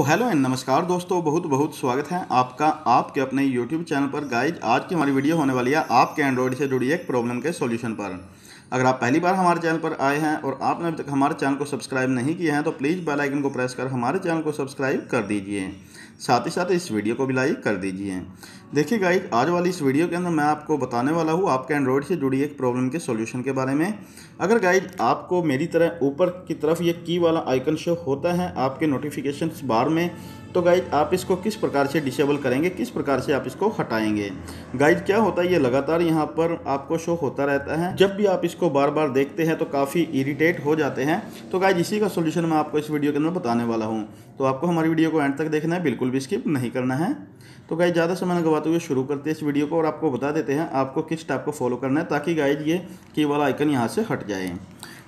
तो hello and नमस्कार दोस्तों, बहुत बहुत स्वागत है आपका, आपके अपने यूट्यूब चैनल पर। गाइज़ आज की हमारी वीडियो होने वाली है आपके एंड्रॉइड से जुड़ी एक प्रॉब्लम के सॉल्यूशन पर। अगर आप पहली बार हमारे चैनल पर आए हैं और आपने अभी तक हमारे चैनल को सब्सक्राइब नहीं किया है तो प्लीज़ बेल आइकन को प्रेस कर हमारे चैनल को सब्सक्राइब कर दीजिए। साथ ही साथ इस वीडियो को भी लाइक कर दीजिए। देखिए गाइज़ आज वाली इस वीडियो के अंदर मैं आपको बताने वाला हूँ आपके एंड्रॉयड से जुड़ी एक प्रॉब्लम के सॉल्यूशन के बारे में। अगर गाइज़ आपको मेरी तरह ऊपर की तरफ़ ये की वाला आइकन शो होता है आपके नोटिफिकेशन बार में तो गाइज़ आप इसको किस प्रकार से डिसेबल करेंगे, किस प्रकार से आप इसको हटाएँगे? गाइज़ क्या होता है, ये लगातार यहाँ पर आपको शो होता रहता है। जब भी आप इसको बार बार देखते हैं तो काफ़ी इरिटेट हो जाते हैं। तो गाइज़ इसी का सोल्यूशन मैं आपको इस वीडियो के अंदर बताने वाला हूँ। तो आपको हमारी वीडियो को एंड तक देखना है, बिल्कुल भी स्किप नहीं करना है। तो गाइज़ ज़्यादा समय न गवाते हुए शुरू करते हैं इस वीडियो को और आपको बता देते हैं आपको किस टाइप को फॉलो करना है ताकि गाइज़ ये की वाला आइकन यहाँ से हट जाए।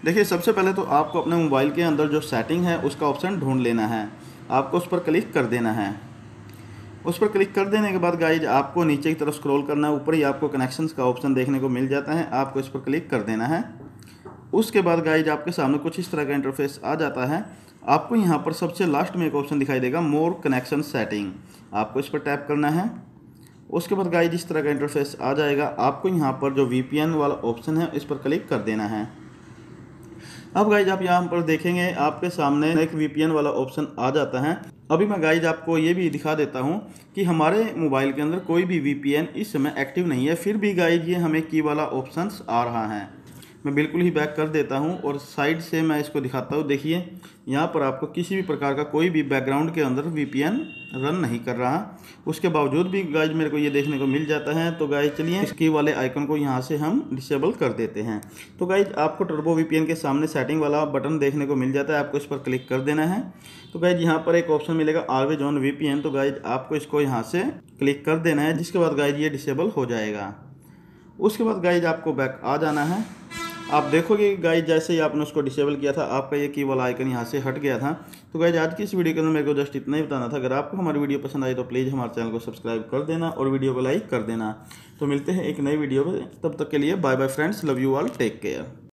देखिए, सबसे पहले तो आपको अपने मोबाइल के अंदर जो सेटिंग है, उसका ऑप्शन ढूंढ लेना है। आपको उस पर क्लिक कर देना है। उस पर क्लिक कर देने के बाद गाइज़ आपको नीचे की तरफ़ स्क्रॉल करना है, ऊपर ही आपको कनेक्शंस का ऑप्शन देखने को मिल जाता है, आपको इस पर क्लिक कर देना है। उसके बाद गाइज़ आपके सामने कुछ इस तरह का इंटरफेस आ जाता है। आपको यहाँ पर सबसे लास्ट में एक ऑप्शन दिखाई देगा मोर कनेक्शन सेटिंग आपको इस पर टैप करना है। उसके बाद गाइज़ इस तरह का इंटरफेस आ जाएगा। आपको यहाँ पर जो वीपीएन वाला ऑप्शन है, इस पर क्लिक कर देना है। अब गाइज़ आप यहाँ पर देखेंगे, आपके सामने एक वीपीएन वाला ऑप्शन आ जाता है। अभी मैं गाइज़ आपको ये भी दिखा देता हूँ कि हमारे मोबाइल के अंदर कोई भी वीपीएन इस समय एक्टिव नहीं है, फिर भी गाइज़ ये हमें की वाला ऑप्शन आ रहा है। मैं बिल्कुल ही बैक कर देता हूँ और साइड से मैं इसको दिखाता हूँ। देखिए, यहाँ पर आपको किसी भी प्रकार का कोई भी बैकग्राउंड के अंदर वीपीएन रन नहीं कर रहा। उसके बावजूद भी गाइज़ मेरे को ये देखने को मिल जाता है। तो गाइज़ चलिए, इसकी वाले आइकन को यहाँ से हम डिसेबल कर देते हैं। तो गाइज़ आपको टर्बो वीपीएन के सामने सेटिंग वाला बटन देखने को मिल जाता है। आपको इस पर क्लिक कर देना है। तो गाइज़ यहाँ पर एक ऑप्शन मिलेगा आलवेज ऑन वी तो गाइज़ आपको इसको यहाँ से क्लिक कर देना है, जिसके बाद गाइज़ ये डिसेबल हो जाएगा। उसके बाद गाइज़ आपको बैक आ जाना है। आप देखोगे गाइज़ जैसे ही आपने उसको डिसेबल किया था, आपका ये की वाला आइकन यहाँ से हट गया था। तो गाइज़ आज की इस वीडियो के अंदर मेरे को जस्ट इतना ही बताना था। अगर आपको हमारी वीडियो पसंद आई तो प्लीज़ हमारे चैनल को सब्सक्राइब कर देना और वीडियो को लाइक कर देना। तो मिलते हैं एक नई वीडियो में तब तक के लिए bye bye friends love you all take care